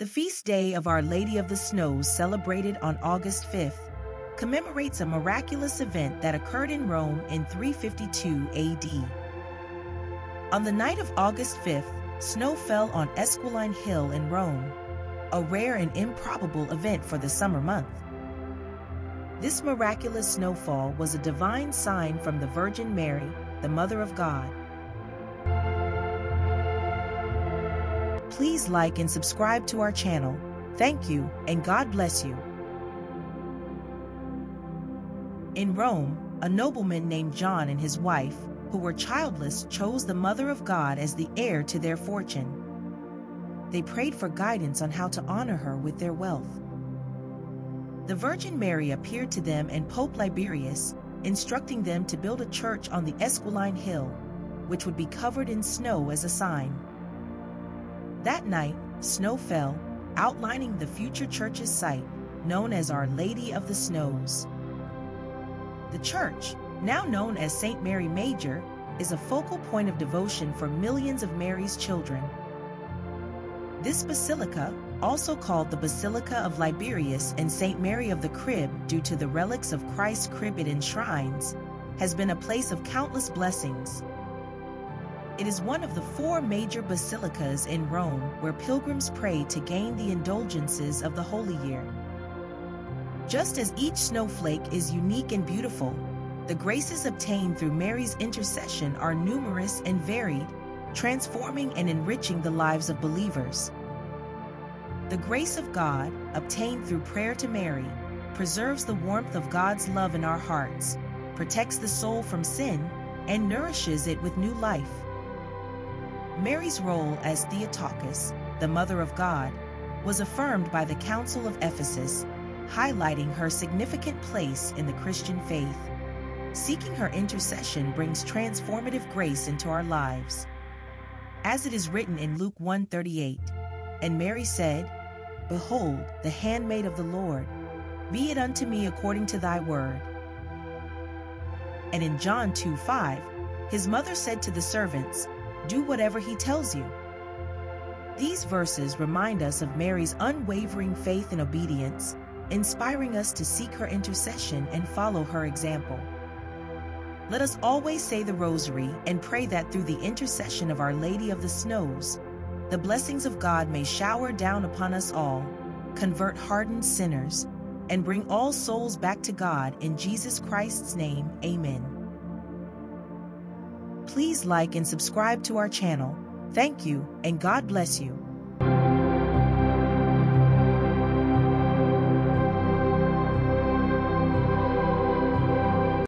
The feast day of Our Lady of the Snows, celebrated on August 5th, commemorates a miraculous event that occurred in Rome in 352 AD. On the night of August 5th, snow fell on Esquiline Hill in Rome, a rare and improbable event for the summer month. This miraculous snowfall was a divine sign from the Virgin Mary, the Mother of God. Please like and subscribe to our channel. Thank you, and God bless you. In Rome, a nobleman named John and his wife, who were childless, chose the Mother of God as the heir to their fortune. They prayed for guidance on how to honor her with their wealth. The Virgin Mary appeared to them and Pope Liberius, instructing them to build a church on the Esquiline Hill, which would be covered in snow as a sign. That night, snow fell, outlining the future church's site, known as Our Lady of the Snows. The church, now known as St. Mary Major, is a focal point of devotion for millions of Mary's children. This basilica, also called the Basilica of Liberius and St. Mary of the Crib due to the relics of Christ's crib it enshrines, has been a place of countless blessings. It is one of the four major basilicas in Rome where pilgrims pray to gain the indulgences of the Holy Year. Just as each snowflake is unique and beautiful, the graces obtained through Mary's intercession are numerous and varied, transforming and enriching the lives of believers. The grace of God, obtained through prayer to Mary, preserves the warmth of God's love in our hearts, protects the soul from sin, and nourishes it with new life. Mary's role as Theotokos, the Mother of God, was affirmed by the Council of Ephesus, highlighting her significant place in the Christian faith. Seeking her intercession brings transformative grace into our lives. As it is written in Luke 1:38, and Mary said, Behold, the handmaid of the Lord, be it unto me according to thy word. And in John 2:5, his mother said to the servants, do whatever he tells you. These verses remind us of Mary's unwavering faith and obedience, inspiring us to seek her intercession and follow her example. Let us always say the Rosary and pray that through the intercession of Our Lady of the Snows, the blessings of God may shower down upon us all, convert hardened sinners, and bring all souls back to God in Jesus Christ's name. Amen. Please like and subscribe to our channel. Thank you, and God bless you.